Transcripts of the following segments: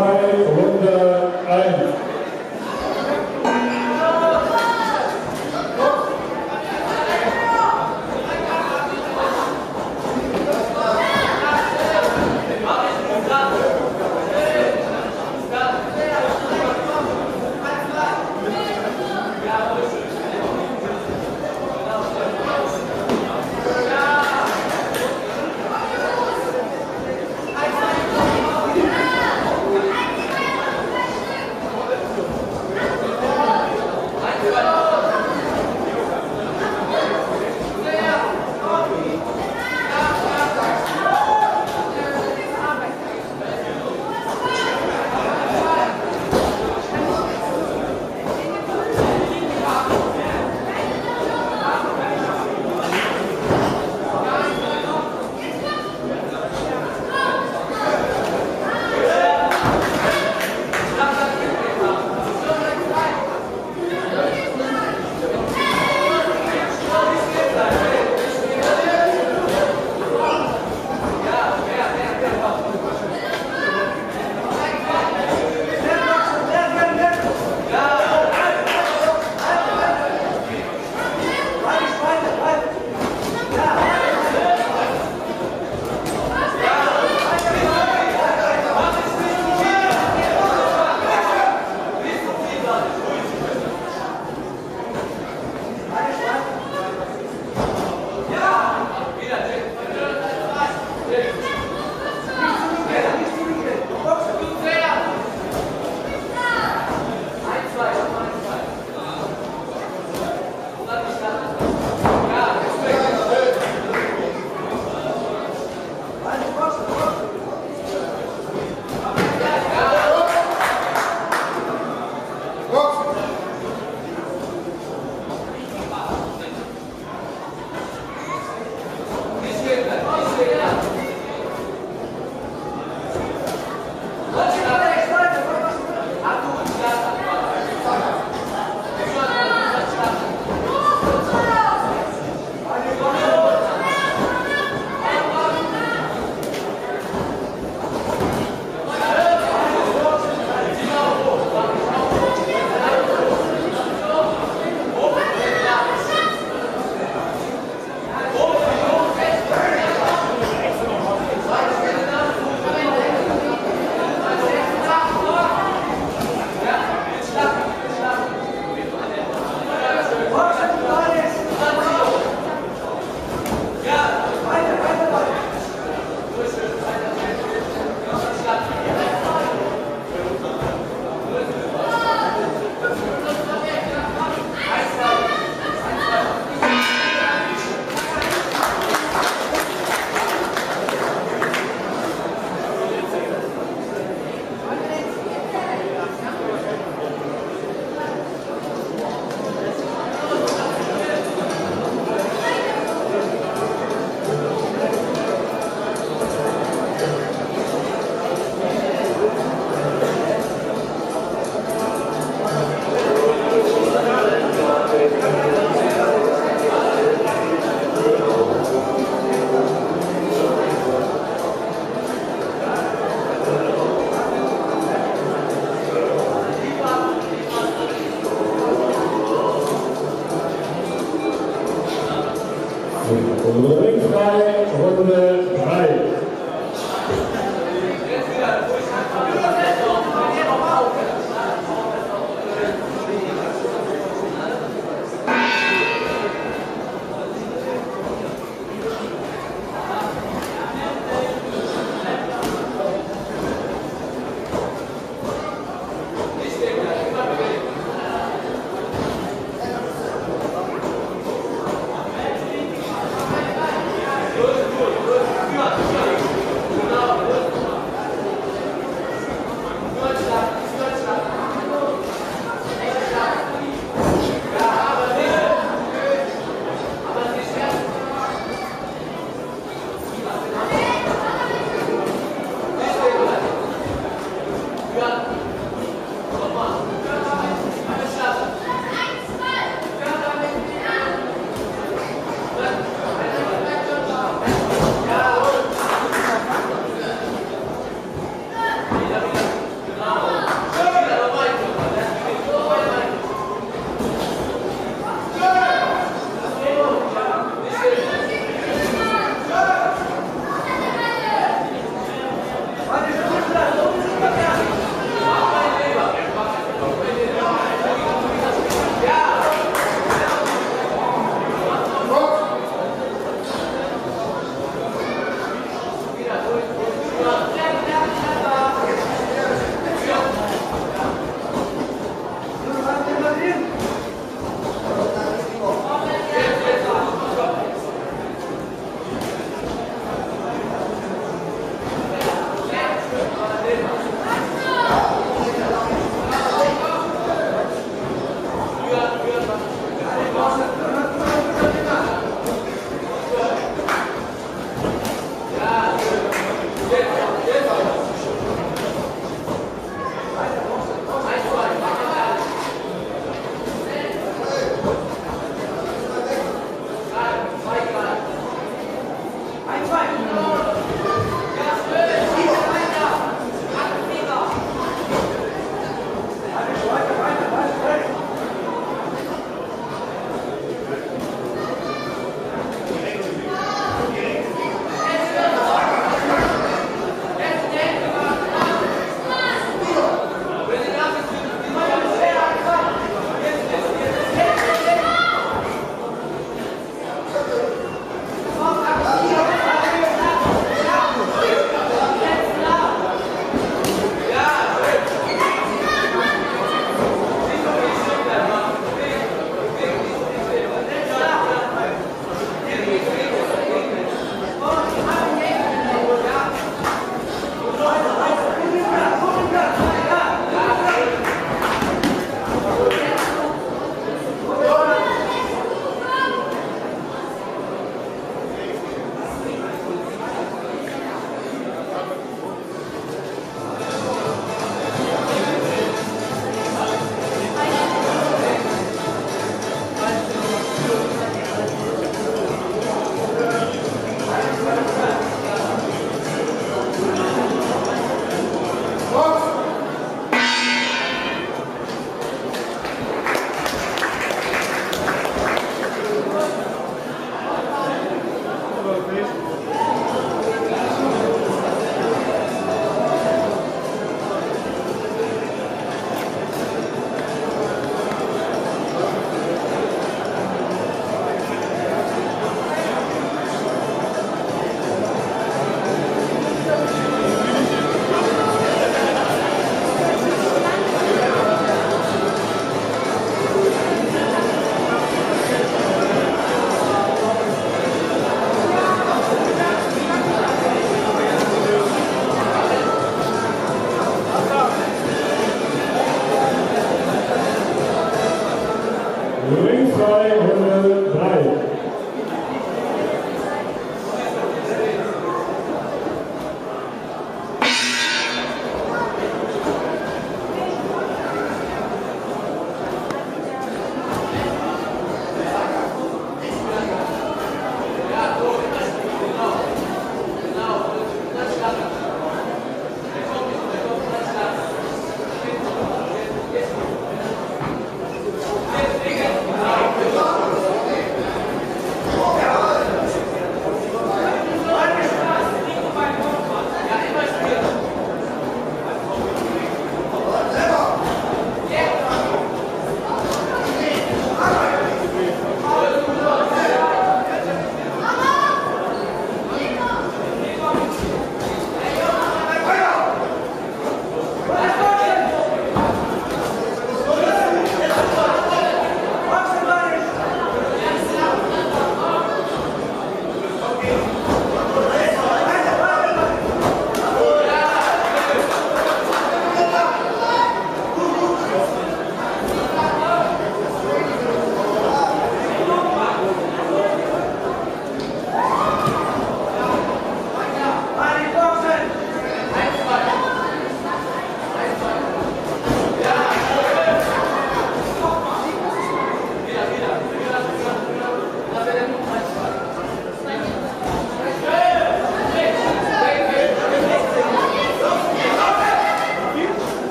Ringfrei, Runde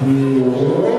Deus.